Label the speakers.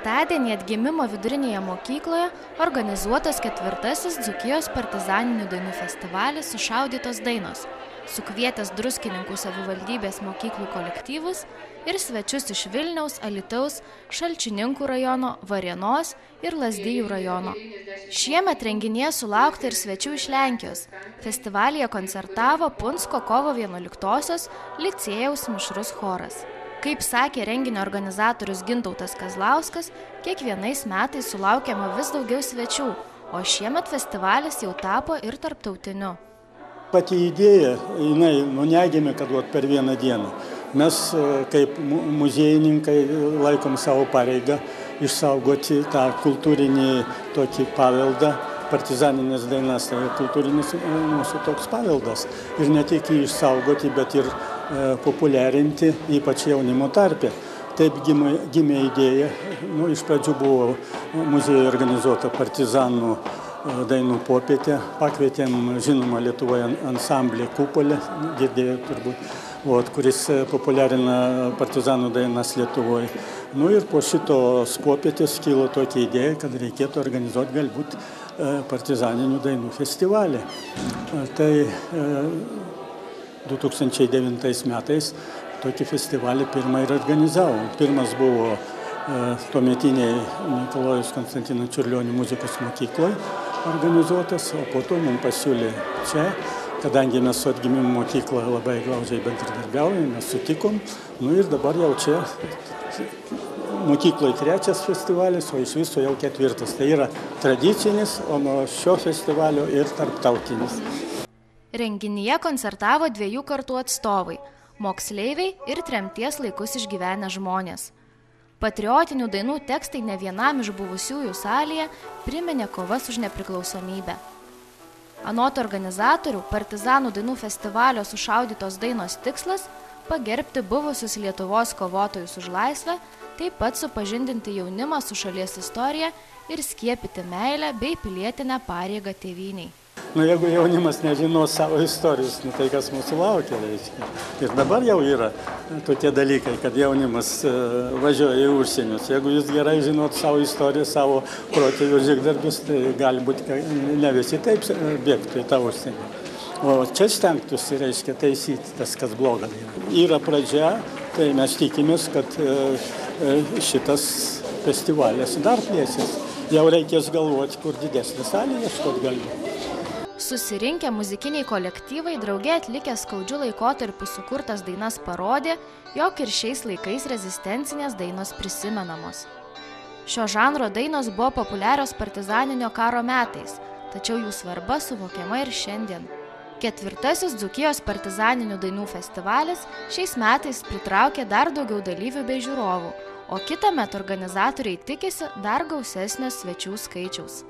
Speaker 1: penktadienį atgimimo vidurinėje mokykloje organizuotas ketvirtasis dzūkijos partizaninių dainų festivalis sušaudytos dainos. Sukvietęs druskininkų savivaldybės mokyklų kolektyvus ir svečius iš vilniaus alytaus šalčininkų rajono varėnos ir lazdijų rajono. Šiemet renginyje sulaukta ir svečių iš lenkijos. Festivalyje koncertavo punsko kovo vienuoliktosios licėjaus mišrus choras kaip sakė renginio organizatorius gintautas kazlauskas kiekvienais metais sulaukiama vis daugiau svečių o šiemet festivalis jau tapo ir tarptautiniu.
Speaker 2: Pati idėja jinai nu negimė kad vat per vieną dieną. Mes kaip mu muziejininkai laikom savo pareigą išsaugoti tą kultūrinį tokį paveldą partizanines dainas tai kultūrinis mūsų toks paveldas. Ir ne tik jį išsaugoti bet ir populiarinti ypač jaunimo tarpe. Taip gimė, gimė idėja, nu, iš pradžių buvo muziejuje organizuota partizanų dainų popietė, pakvietėm žinomą Lietuvoje ansamblį Kupolę, girdėjo turbūt, ot, kuris populiarina partizanų dainas Lietuvoje. Nu ir po šitos popietės kilo tokia idėja, kad reikėtų organizuoti galbūt partizaninių dainų festivalį. Tai 2009 metais tokį festivalį pirmą ir organizavom. Pirmas buvo tuometiniai Mikalojus Konstantino Čiurlionio muzikos mokykloje organizuotas, o po to mums pasiūlė čia, kadangi mes su atgimimo mokykla labai glaudžiai bendradarbiaujame, mes sutikom, nu ir dabar jau čia mokykloje trečias festivalis, o iš viso jau ketvirtas. Tai yra tradicinis, o nuo šio festivalio ir tarptautinis.
Speaker 1: Renginyje koncertavo dviejų kartų atstovai - moksleiviai ir tremties laikus išgyvenę žmonės. Patriotinių dainų tekstai ne vienam iš buvusiųjų salėje priminė kovas už nepriklausomybę. Anot organizatorių, partizanų dainų festivalio sušaudytos dainos tikslas - pagerbti buvusius Lietuvos kovotojus už laisvę, taip pat supažindinti jaunimą su šalies istorija ir skiepyti meilę bei pilietinę pareigą tėvyniai
Speaker 2: nu jeigu jaunimas nežinos savo istorijos nu tai kas mūsų laukia reiškia. Ir dabar jau yra tokie dalykai kad jaunimas važiuoja į užsienius. Jeigu jis gerai žinotų savo istoriją savo protėvių žygdarbius tai gali būt ne visi taip bėgtų į tą užsienį. O čia stengtųsi reiškia taisyti tas kas bloga. Yra pradžia tai mes tikimės kad šitas festivalis dar plėsis. Jau reikės galvot kur didesnę salę ieškot galbūt
Speaker 1: Susirinkę muzikiniai kolektyvai drauge atlikę skaudžių laikotarpių sukurtas dainas parodė, jog ir šiais laikais rezistencinės dainos prisimenamos. Šio žanro dainos buvo populiarios partizaninio karo metais, tačiau jų svarba suvokiama ir šiandien. Ketvirtasis Dzukijos partizaninių dainų festivalis šiais metais pritraukė dar daugiau dalyvių bei žiūrovų, o kitą metą organizatoriai tikisi dar gausesnio svečių skaičiaus.